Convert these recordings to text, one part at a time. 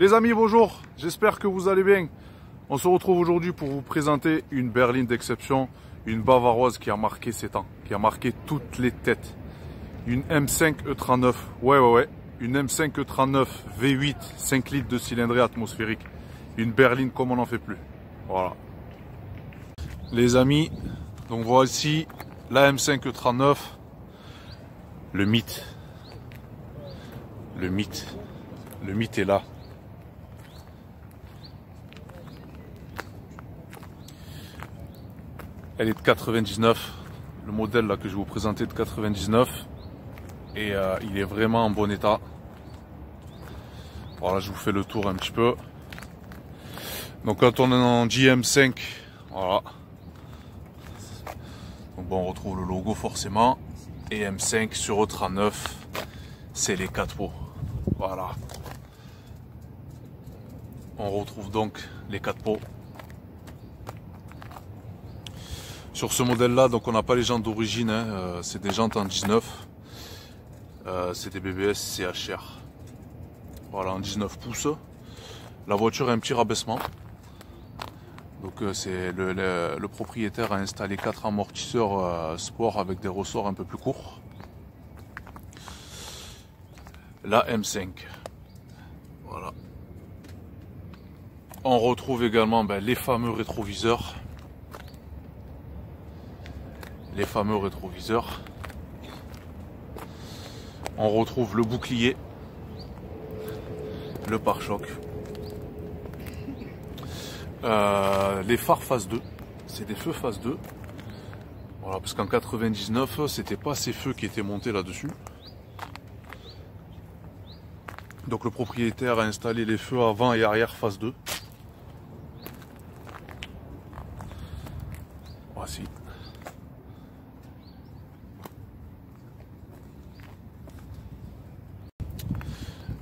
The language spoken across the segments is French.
Les amis, bonjour, j'espère que vous allez bien. On se retrouve aujourd'hui pour vous présenter une berline d'exception, une bavaroise qui a marqué ses temps, qui a marqué toutes les têtes. Une M5 E39, ouais ouais ouais, une M5 E39 V8, 5 litres de cylindrée atmosphérique. Une berline comme on n'en fait plus. Voilà. Les amis, donc voici la M5 E39, le mythe. Le mythe. Le mythe est là. Elle est de 99. Le modèle là que je vous présenter est de 99. Et euh, il est vraiment en bon état. Voilà, je vous fais le tour un petit peu. Donc quand on est en GM5, voilà. Donc bon, on retrouve le logo forcément. Et M5 sur E39, c'est les 4 pots. Voilà. On retrouve donc les 4 pots. Sur ce modèle-là, donc on n'a pas les jantes d'origine, hein, euh, c'est des jantes en 19. Euh, c'est des BBS CHR. Voilà, en 19 pouces. La voiture a un petit rabaissement. Donc euh, c'est le, propriétaire a installé quatre amortisseurs euh, sport avec des ressorts un peu plus courts. La M5. Voilà. On retrouve également ben, les fameux rétroviseurs. Les fameux rétroviseurs. On retrouve le bouclier, le pare-choc, Euh, les phares phase 2. C'est des feux phase 2. Voilà, parce qu'en 99, c'était pas ces feux qui étaient montés là-dessus. Donc le propriétaire a installé les feux avant et arrière phase 2. Voici.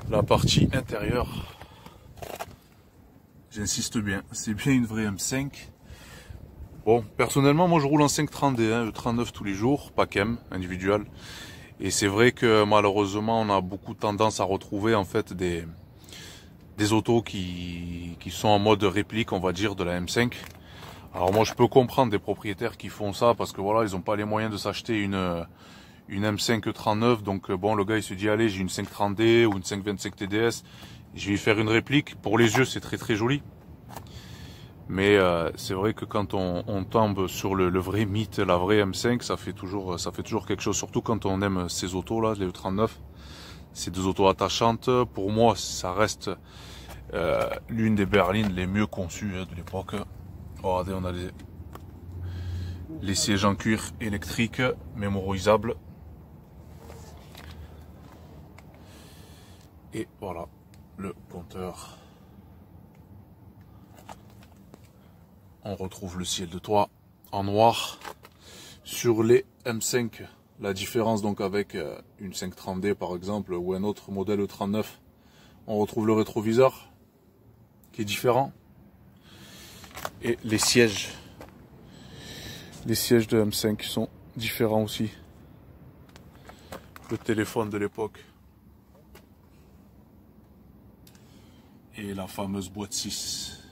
La partie intérieure, j'insiste bien, c'est bien une vraie M5. Bon, personnellement, moi je roule en 530D, hein, 39 tous les jours, pas qu'M, individuel. Et c'est vrai que malheureusement, on a beaucoup tendance à retrouver en fait des, des autos qui, qui sont en mode réplique, on va dire, de la M5. Alors moi je peux comprendre des propriétaires qui font ça parce que voilà, ils n'ont pas les moyens de s'acheter une, une M5 39. Donc euh, bon, le gars il se dit allez, j'ai une 530D ou une 525 TDS, je vais faire une réplique. Pour les yeux, c'est très très joli. Mais euh, c'est vrai que quand on, on tombe sur le, le vrai mythe, la vraie M5, ça fait toujours ça fait toujours quelque chose. Surtout quand on aime ces autos là, les E39. Ces deux autos attachantes, pour moi, ça reste euh, l'une des berlines les mieux conçues hein, de l'époque. Regardez, on a les, les sièges en cuir électriques mémorisables. Et voilà le compteur. On retrouve le ciel de toit en noir. Sur les M5, la différence donc avec euh, une 530D par exemple ou un autre modèle E39, on retrouve le rétroviseur qui est différent. Et les sièges. Les sièges de M5 sont différents aussi. Le téléphone de l'époque. Et la fameuse boîte 6.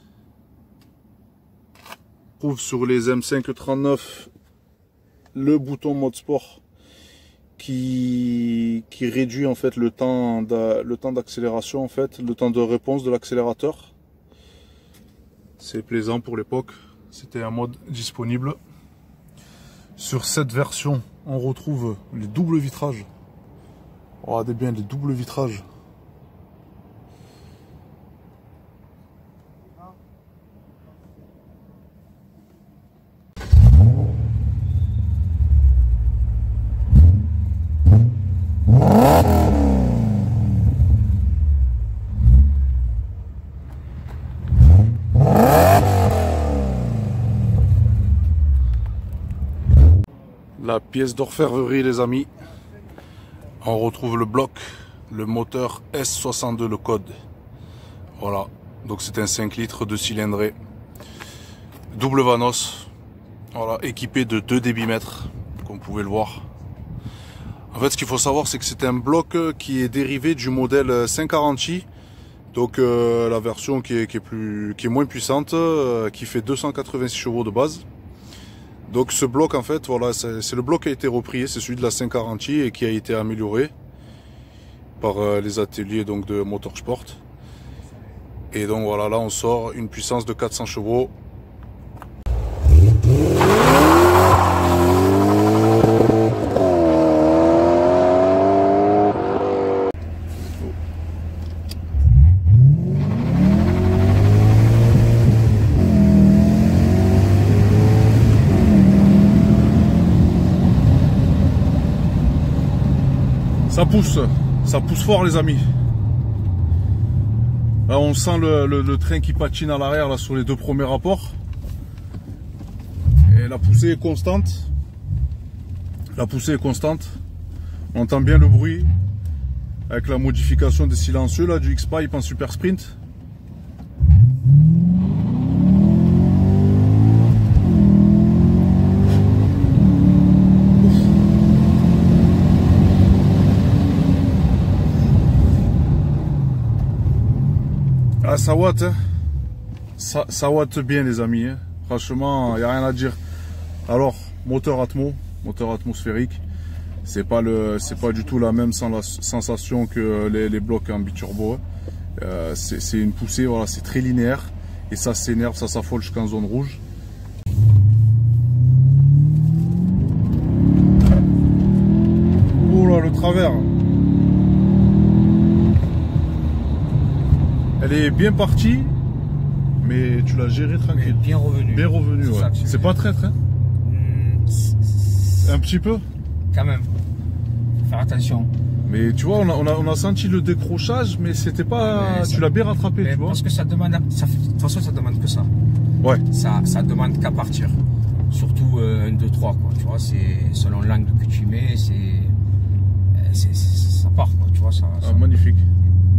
On trouve sur les M5 39 le bouton mode sport qui, qui réduit en fait le temps d'accélération en fait, le temps de réponse de l'accélérateur. C'est plaisant pour l'époque. C'était un mode disponible. Sur cette version, on retrouve les doubles vitrages. Regardez bien les doubles vitrages. La pièce d'orfèvrerie, les amis. On retrouve le bloc, le moteur S62, le code. Voilà. Donc c'est un 5 litres de cylindrée. Double Vanos. Voilà, équipé de 2 débitmètres, comme vous pouvez le voir. En fait, ce qu'il faut savoir, c'est que c'est un bloc qui est dérivé du modèle 540i. Donc euh, la version qui est, plus, qui est moins puissante, euh, qui fait 286 chevaux de base. Donc ce bloc, en fait, voilà, c'est le bloc qui a été repris, c'est celui de la 540i et qui a été amélioré par euh, les ateliers donc de Motorsport. Et donc voilà, là on sort une puissance de 400 chevaux. Ça pousse, ça pousse fort les amis. Là, on sent le, train qui patine à l'arrière là sur les deux premiers rapports. Et la poussée est constante. La poussée est constante. On entend bien le bruit avec la modification des silencieux là du X-Pipe en super sprint. Ah, ça hein. ça, watt bien les amis. hein? Franchement, il n'y a rien à dire. Alors, moteur Atmo, moteur atmosphérique, c'est pas le, c'est pas du tout la même sens- sensation que les, blocs en biturbo. hein. Euh, c'est une poussée, voilà, c'est très linéaire et ça s'énerve, ça s'affole jusqu'en zone rouge. Oh là, le travers. Est bien partie, mais tu l'as gérée tranquille. Bien revenu. Bien revenu, C'est ouais. pas traître, hein Hmm, Un petit peu. Quand même. Faut faire attention. Mais tu vois, on a, on a, on a senti le décrochage, mais c'était pas. Mais tu l'as bien rattrapé, Mais tu vois. parce que ça demande. ça de toute façon, ça demande que ça. Ouais. Ça, ça demande qu'à partir. Surtout euh, 1, 2, 3, quoi. Tu vois, c'est selon l'angle que tu mets, c'est. euh, c'est- Ça part, quoi. Tu vois, ça. Ah, ça- magnifique.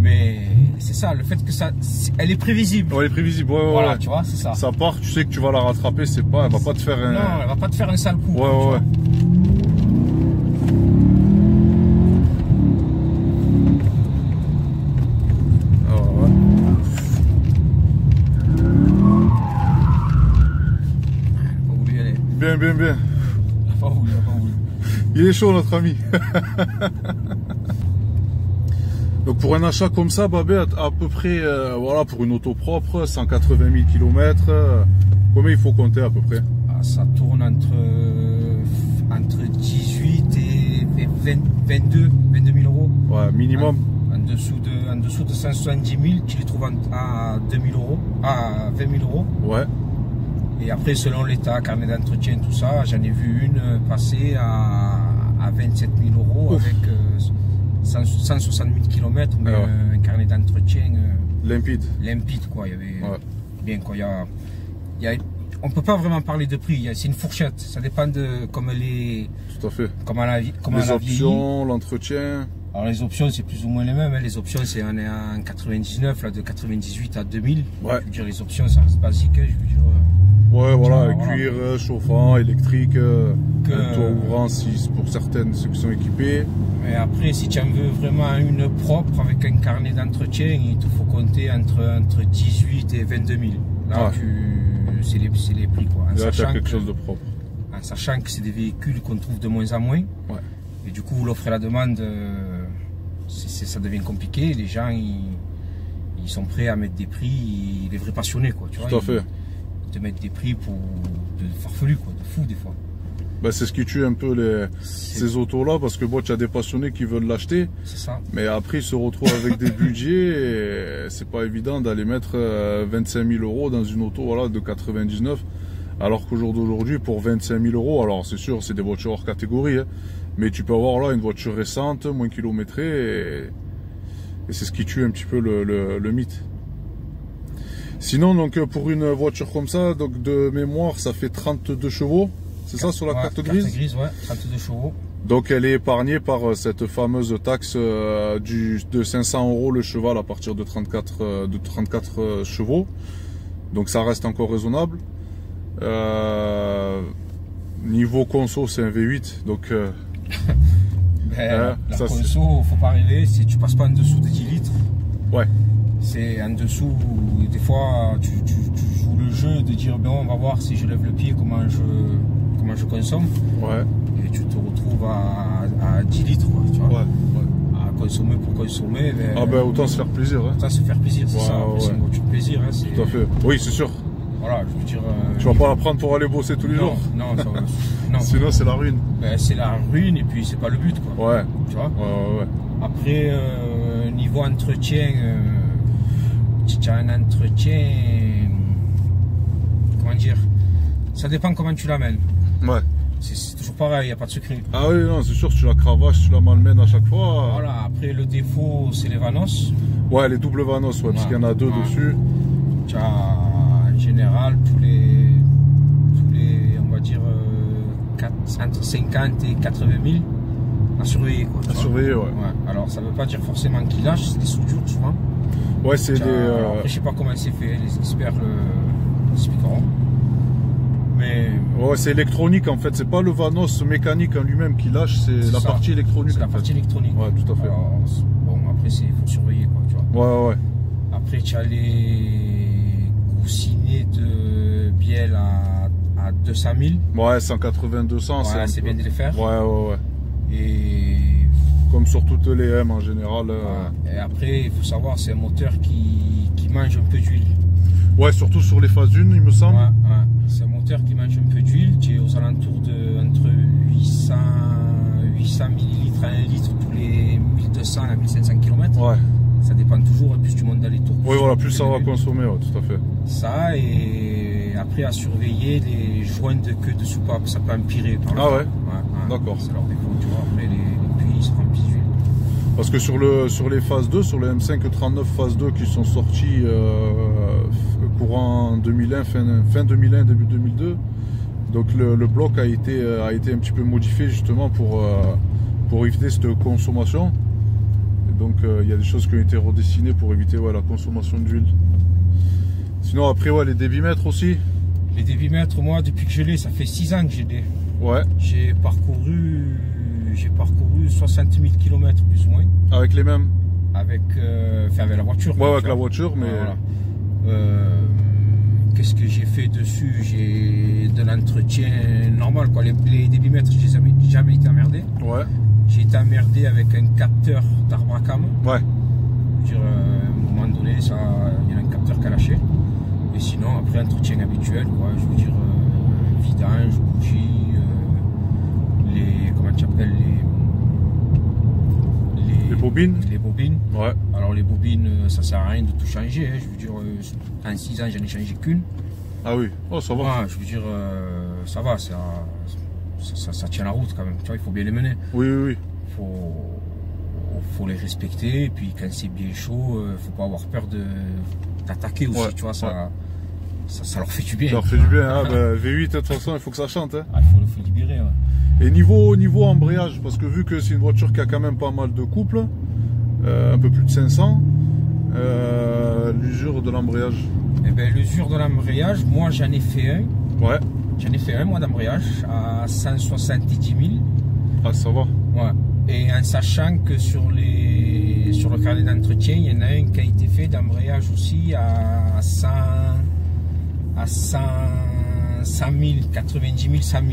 Mais c'est ça, le fait que ça. Elle est prévisible. Ouais, elle est prévisible. Ouais, ouais, Voilà, ouais. tu vois, c'est ça. Ça part, tu sais que tu vas la rattraper, c'est pas. Elle va pas te faire un. Non, elle va pas te faire un sale coup. Ouais, quoi, ouais. Ah, ouais. Bien, bien, bien. Il est chaud, notre ami. Donc pour un achat comme ça, Babé, à, à peu près, euh, voilà, pour une auto propre, 180 000 km, combien il faut compter à peu près? Ah, ça tourne entre, euh, entre 18 et, et 20 22, 22 000 euros. Ouais, minimum. En dessous de, en dessous de 170 000, tu les trouves à 2 000 euros, à 20 000 euros. Ouais. Et après, selon l'état, carnet d'entretien, tout ça, j'en ai vu une passer à, à 27 000 euros Ouf. avec euh, 100 160 000 km, mais Ah ouais. euh, un carnet d'entretien euh, Limpide. limpide, quoi. Il y avait Ouais. bien, quoi. Il y a, il y a- on peut pas vraiment parler de prix. C'est une fourchette. Ça dépend de comment est, Tout à fait. comment elle a, vie- comment Les options, l'entretien. Alors les options, c'est plus ou moins les mêmes. hein. Les options, c'est on est en 99, là, de 98 à 2000. Ouais. Je veux dire, les options, ça reste basique. hein. Je veux dire, euh, Ouais, voilà, cuir, euh, chauffant, électrique, euh, Que- toit ouvrant si pour certaines ceux qui sont équipés. Mais après, si tu en veux vraiment une propre avec un carnet d'entretien, il te faut compter entre, entre 18 et 22 000. Là, tu, c'est les, les prix, quoi. En là, sachant quelque que- chose de propre. en sachant que c'est des véhicules qu'on trouve de moins en moins. Ouais. Et du coup, l'offre et la demande, euh, ça devient compliqué. Les gens, ils, ils sont prêts à mettre des prix, les vrais passionnés, quoi. Tu vois, Tout à ils- fait. Te mettent des prix pour de farfelu, quoi, de fou des fois. Bah, c'est ce qui tue un peu les, ces autos-là parce que bon, tu as des passionnés qui veulent l'acheter, mais après ils se retrouvent avec des budgets et c'est pas évident d'aller mettre euh, 25 000 euros dans une auto voilà, de 99. Alors qu'au jour d'aujourd'hui, pour 25 000 euros, alors c'est sûr, c'est des voitures hors catégorie, hein, mais tu peux avoir là une voiture récente, moins kilométrée, et, et c'est ce qui tue un petit peu le, le- le mythe. Sinon, donc euh, pour une voiture comme ça, donc de mémoire, ça fait 32 chevaux, c'est ça sur la Ouais, carte grise ouais, 32 chevaux. Donc elle est épargnée par euh, cette fameuse taxe euh, du, de 500 euros le cheval à partir de 34, euh, de 34 euh, chevaux. Donc ça reste encore raisonnable. Niveau conso, c'est un V8. Donc Ben, la ça, conso, faut pas rêver, si tu passes pas en dessous de 10 litres, ouais, c'est en dessous, des fois tu, tu- tu joues le jeu de dire bon on va voir si je lève le pied comment je, comment je consomme ouais, et tu te retrouves à, à 10 litres quoi, tu vois. ouais. ouais. À consommer pour consommer, ben, Ah ben autant se faire plaisir. Hein. autant se faire plaisir, c'est ça, c'est voiture de plaisir. Hein, Tout à fait. Oui, c'est sûr. Voilà, je veux dire. euh, Tu vas pas la prendre pour aller bosser tous les non, jours. Non, ça non. Sinon c'est la ruine. Ben, c'est la ruine et puis c'est pas le but quoi. Ouais, Tu vois ouais, ouais. ouais. Après, euh, niveau entretien, euh, tu as un entretien. Comment dire Ça dépend comment tu l'amènes. Ouais. C'est toujours pareil, il n'y a pas de secret. Ah oui, non, c'est sûr, tu la cravaches, tu la malmènes à chaque fois. Voilà, après le défaut, c'est les vanos. Ouais, les doubles vanos, ouais, parce qu'il y en a deux Ouais. dessus. Tu as en général tous les, tous les on va dire, euh, entre 50 et 80 000 à surveiller. Quoi, tu À vois. surveiller, ouais. Ouais, Alors ça veut pas dire forcément qu'ils lâchent, c'est des soudures souvent. Ouais, c'est as- euh, Après, je sais pas comment c'est fait, les experts le expliqueront. Mais Ouais, c'est électronique en fait, c'est pas le vanos mécanique en lui-même qui lâche, c'est la ça. partie électronique. c'est la fait. partie électronique. Ouais, tout à fait. Alors, bon, après, il faut surveiller, quoi, tu vois. Ouais, ouais. Après, tu as les coussinets de bielle à, à 200 000. Ouais, 180, 200, Ouais, un c'est peu- bien de les faire. Ouais, ouais, ouais. Et, Comme sur toutes les M en général. euh, et après, il faut savoir, c'est un moteur qui, qui mange un peu d'huile. Ouais, surtout sur les phases 1, il me semble. Ouais, ouais. C'est un moteur qui mange un peu d'huile. Tu es aux alentours de entre 800, 800 millilitres à 1 litre tous les 1200 à 1500 km. Ouais. Ça dépend toujours. Plus tu montes dans les tours. Oui, voilà, plus ça va consommer, ouais, tout à fait. Ça et après à surveiller les joints de queue de soupape. Ça peut empirer. par Ah temps. ouais D'accord. C'est leur défaut. Tu vois, après les, les puits ils se remplissent d'huile. Parce que sur, le, sur les phases 2, sur les M5 39 phase 2 qui sont sortis euh, courant 2001, fin, fin 2001, début 2002, donc le, le bloc a été, euh, a été un petit peu modifié justement pour, euh, pour éviter cette consommation. Et donc il y a des choses qui ont été redessinées pour éviter la consommation d'huile. Sinon après ouais, les débitmètres aussi. Les débitmètres, moi, depuis que je l'ai, ça fait 6 ans que j'ai l'ai. Ouais, J'ai parcouru, j'ai parcouru 60 000 km plus ou moins avec les mêmes. avec, euh, enfin, avec la voiture. Ouais, avec la voiture, mais Voilà. Euh, Qu'est-ce que j'ai fait dessus? J'ai de l'entretien normal. Quoi. Les, les débitmètres, je n'ai jamais, jamais été emmerdé. ouais, J'ai été emmerdé avec un capteur d'arbre à cam. ouais. Je veux dire, euh, à un moment donné, ça, il y a un capteur qui a lâché. Et sinon, après, entretien habituel, quoi, je veux dire, euh, vidange, bougie, euh, les. Comment tu appelles les, Les bobines Les bobines. Ouais, Alors, les bobines, euh, ça sert à rien de tout changer. hein. Je veux dire, euh, en 6 ans, j'en ai changé qu'une. ah oui, oh ça va. Ouais, je veux dire, euh, ça va, ça, ça, ça- ça tient la route quand même. Tu vois, il faut bien les mener. Oui, oui, oui. faut, faut les respecter. Et puis quand c'est bien chaud, euh, faut pas avoir peur de d'attaquer aussi. Ouais, tu vois, ça, ouais. Ça, ça leur fait du bien. Ça leur fait du bien, hein. ben, V8 de toute façon il faut que ça chante. Hein. Ah, il faut, faut libérer. ouais. Et niveau, niveau embrayage, parce que vu que c'est une voiture qui a quand même pas mal de couples, euh, un peu plus de 500, euh, l'usure de l'embrayage. Eh ben, l'usure de l'embrayage, moi j'en ai fait un. Ouais, J'en ai fait un mois d'embrayage à 170 000. ah ça va. Ouais. Et en sachant que sur, les, sur le carnet d'entretien, il y en a un qui a été fait d'embrayage aussi à 100, à 100, 100 000, 90 000, 100 000.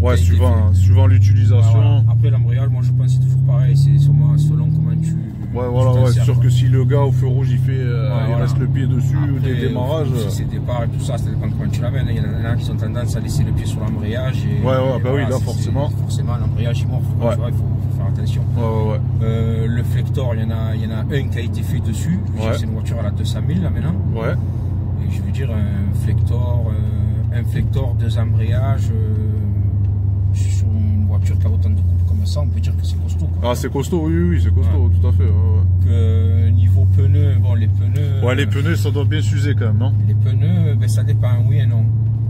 Ouais, suivant, hein, suivant l'utilisation. Voilà. Après l'embrayage, moi je pense que c'est toujours pareil, c'est selon, selon comment tu. Ouais, voilà, ouais, c'est sûr quoi. que si le gars au feu rouge il fait, euh, il reste le pied dessus Après, dès le démarrage. Si c'est départ et tout ça, ça dépend de comment tu l'amènes. Il y en a qui ont tendance à laisser le pied sur l'embrayage. Ouais, ouais, et bah oui, là, forcément. Forcément, l'embrayage quoi, Ouais. tu vois, il faut, faut faire attention. Ouais, ouais, ouais. Euh, le flector, il y, en a, il y en a un qui a été fait dessus. Ouais. C'est une voiture à la 200 000 là maintenant. Ouais, je veux dire, un flector, euh, un flector, deux embrayages. euh, sur une voiture qui a autant de coupes comme ça, on peut dire que c'est costaud. quoi. Ah, c'est costaud, oui, oui, c'est costaud, tout à fait. Ouais, ouais. Que niveau pneus, bon, les pneus. Ouais, les pneus, ça doit bien s'user quand même, non? Les pneus, ben, ça dépend, oui et non.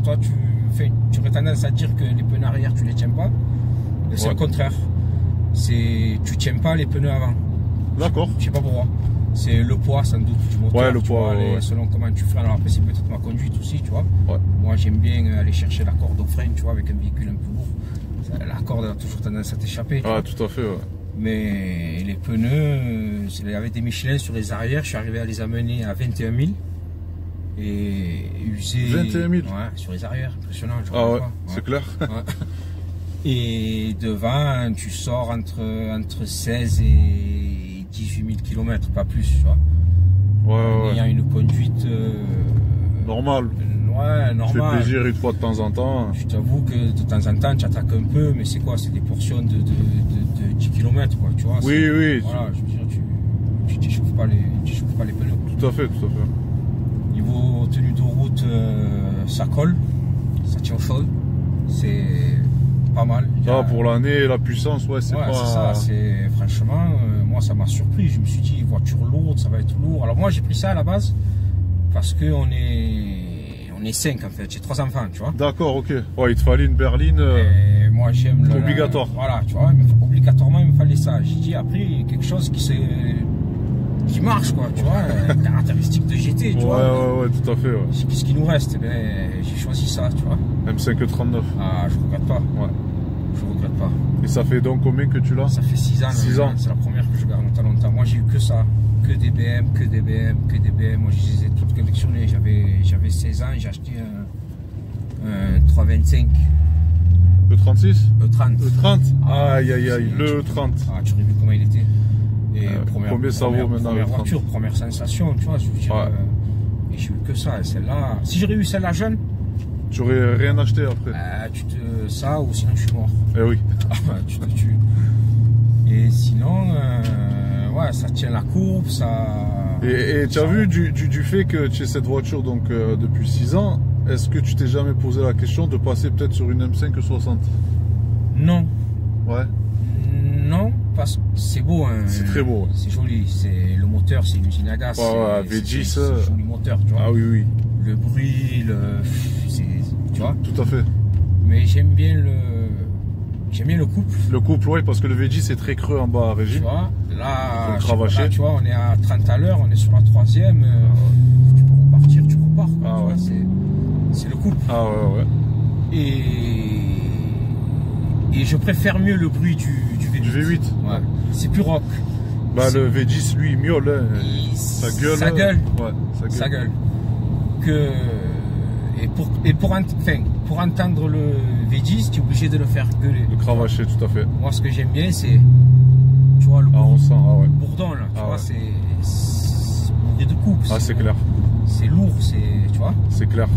Toi, tu, fais, tu aurais tendance à dire que les pneus arrière, tu les tiens pas. C'est le contraire. C'est tu tiens pas les pneus avant. D'accord. Je sais pas pourquoi. C'est le poids sans doute du moteur. Ouais, le poids, vois, les- ouais. Selon comment tu freines. Alors après c'est peut-être ma conduite aussi, tu vois. Ouais. Moi j'aime bien euh, aller chercher la corde au frein, tu vois, avec un véhicule un peu lourd. La corde a toujours tendance à t'échapper. Ouais, tout à fait. ouais. Mais les pneus, euh, c'est- avec des Michelin sur les arrières, je suis arrivé à les amener à 21 000. Et usés. 21 000? Ouais, sur les arrières, impressionnant. je Ah ouais, c'est clair. Ouais. Et devant, tu sors entre, entre 16 et 18 000 km, pas plus, tu vois. Ouais, En ouais, ayant une conduite. euh, Normal. ouais, Tu fais normale. plaisir une fois de temps en temps. Je t'avoue que de temps en temps, tu attaques un peu, mais c'est quoi? C'est des portions de, de, de, de 10 km, quoi, tu vois. Oui, oui. Voilà, je veux dire, tu tu t'échauffes pas, les- pas les pneus. Tout à fait, tout à fait. Niveau tenue de route, euh, ça colle, ça tient chaud, c'est pas mal. A- Ah, pour l'année la puissance, ouais, c'est Ouais, pas. c'est ça, c'est franchement, euh, moi ça m'a surpris. Je me suis dit, voiture lourde, ça va être lourd. Alors moi j'ai pris ça à la base parce que on est, on est cinq en fait. J'ai trois enfants, tu vois. D'accord, ok. Ouais, il te fallait une berline. euh, Et moi j'aime le. Obligatoire. voilà, tu vois, faut- obligatoirement il me fallait ça. J'ai dit après quelque chose qui s'est qui marche quoi, tu vois, caractéristique de GT, tu Ouais, vois. ouais, ouais, tout à fait. Ouais. Qu'est-ce qui nous reste? Eh ben, J'ai choisi ça, tu vois. M539. Ah, je regrette pas, Ouais. Je regrette pas. Et ça fait donc combien que tu l'as Ça fait 6 ans. Six là, ans. C'est la première que je garde longtemps, longtemps. Moi, j'ai eu que ça. Que des BM, que des BM, que des BM. Moi, je les ai toutes collectionnées. J'avais, j'avais 16 ans, j'ai acheté un, un 325 Le 36 E30. Le 30 Ah, Aïe, aïe, aïe. c'est- Le 30. Ah, tu aurais vu comment il était. Et Euh, première, combien ça vaut maintenant, Première le 30? voiture, première sensation, tu vois. Je veux dire, Ouais. euh, et j'ai eu que ça. Et celle-là, si j'aurais eu celle-là jeune, Tu aurais rien acheté après euh, tu te, ça ou sinon je suis mort. Eh oui. Ah, tu te tues. Et sinon, euh, ouais, ça tient la courbe, ça. Et tu as vu du, du, du fait que tu aies cette voiture donc euh, depuis 6 ans, est-ce que tu t'es jamais posé la question de passer peut-être sur une M5 60 Non, Ouais. non, parce que c'est beau. Hein. C'est très beau, ouais. C'est joli. C'est le moteur, c'est une usine à gaz. Ouais, ouais, c'est- V10, c'est- euh. joli moteur, tu vois. Ah oui, oui. Le bruit, le, tu vois. Tout à fait. Mais j'aime bien le, j'aime bien le couple. Le couple, ouais, parce que le V10 c'est très creux en bas à Tu régime. vois, Faut là, le je sais pas, cravacher. là, tu vois, on est à 30 à l'heure, on est sur la troisième. euh, Tu peux repartir, tu repars. quoi, Ah tu vois, ouais. c'est, c'est le couple. Ah ouais, ouais. Et, et je préfère mieux le bruit du, du V8. Du V8 Ouais. C'est plus rock. Bah le V10 lui il miaule. hein. Il- Ça gueule. Ça gueule. Ouais, ça gueule. Gueule. Que, et pour, et pour, ent- enfin, pour entendre le V10, tu es obligé de le faire gueuler. Le cravacher, tout à fait. Moi, ce que j'aime bien, c'est. Tu vois, le Ah, on sent, ah ouais. bourdon, là. Tu Ah vois, ouais. c'est. bourré de coupe. Ah, c'est clair. C'est lourd, c'est. Tu vois. C'est clair.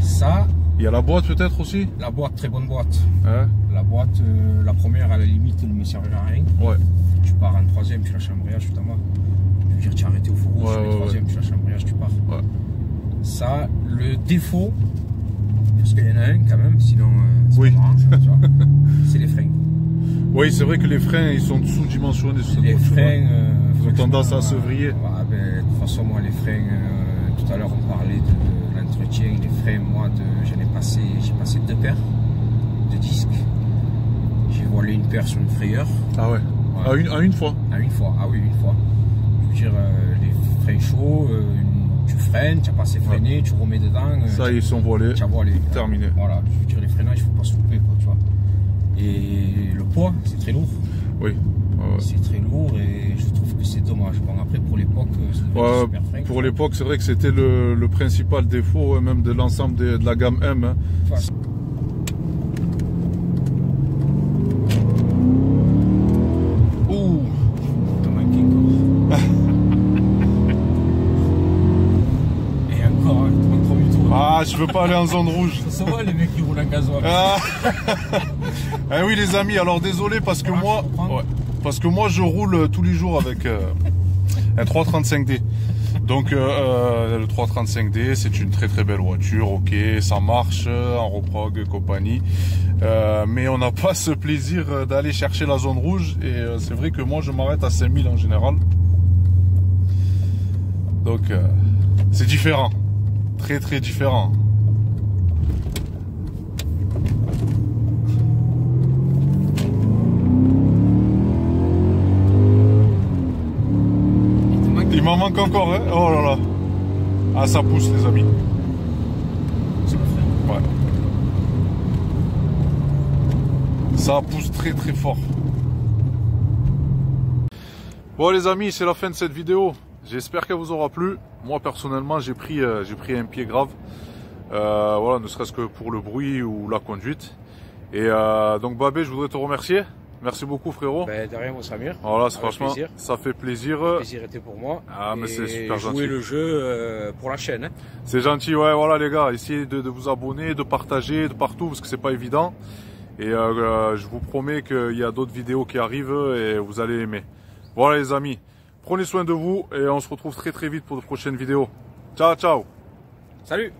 Ça, Il y a la boîte peut-être aussi? la boîte, très bonne boîte. Hein La boîte, euh, la première, à la limite, ne me servira à rien. Ouais. Tu pars en troisième, tu lâches l'embrayage, tout à moi. Je veux dire, tu as arrêté au rouge, Ouais, le ouais, troisième, tu lâches l'embrayage, tu pars. Ouais. Ça, le défaut, parce qu'il y en a un quand même, sinon euh, c'est Oui. c'est les freins. Oui, c'est vrai que les freins ils sont sous-dimensionnés sur cette Les voiture. freins. euh, Ils ont tendance à se euh, vriller. ouais, ben, de toute façon, moi, les freins, euh, tout à l'heure, on parlait de l'entretien. Les freins, moi, j'en ai passé, j'ai passé deux paires de disques. J'ai volé une paire sur une frayeur. Ah ouais. Ouais. Ah, une, à une fois Ah, une fois, ah oui, une fois. Je veux dire, euh, les freins chauds, euh, tu freines, tu as passé freiner, tu remets dedans. euh, Ça, tu- ils sont volés. tu as voilé. Terminé. Voilà, je veux dire, les freinages, il faut pas se louper, quoi, tu vois. Et le poids, c'est très lourd. Oui. Ouais. C'est très lourd et je trouve que c'est dommage. Bon, après, pour l'époque, euh, Ouais, super frein. pour l'époque, c'est vrai que c'était le, le principal défaut, même de l'ensemble de, de la gamme M. hein. Veux pas aller en zone rouge. Ça va, les mecs qui roulent en gasoil. Ah. Eh oui les amis, alors désolé parce que Ah, moi, ouais, parce que moi je roule euh, tous les jours avec euh, un 335D. Donc euh, le 335D c'est une très très belle voiture, ok, ça marche en reprog et compagnie, Euh, mais on n'a pas ce plaisir d'aller chercher la zone rouge et euh, c'est vrai que moi je m'arrête à 5000 en général. Donc c'est différent, très très différent. Il m'en manque encore, hein Oh là là. Ah, ça pousse, les amis. Ouais. Ça pousse très très fort. Bon les amis, c'est la fin de cette vidéo. J'espère qu'elle vous aura plu. Moi personnellement, j'ai pris, euh, un pied grave. Euh, voilà, ne serait-ce que pour le bruit ou la conduite. Et euh, donc Babé, je voudrais te remercier. Merci beaucoup frérot. Ben, de rien, mon Samir. voilà, c'est franchement, plaisir. ça fait plaisir. Le plaisir était pour moi. Ah, mais c'est super jouer gentil. le jeu euh, pour la chaîne. hein. C'est gentil, ouais, voilà les gars, essayez de, de vous abonner, de partager de partout parce que c'est pas évident. Et euh, euh, je vous promets qu'il y a d'autres vidéos qui arrivent et vous allez aimer. Voilà les amis, prenez soin de vous et on se retrouve très très vite pour de prochaines vidéos. Ciao ciao Salut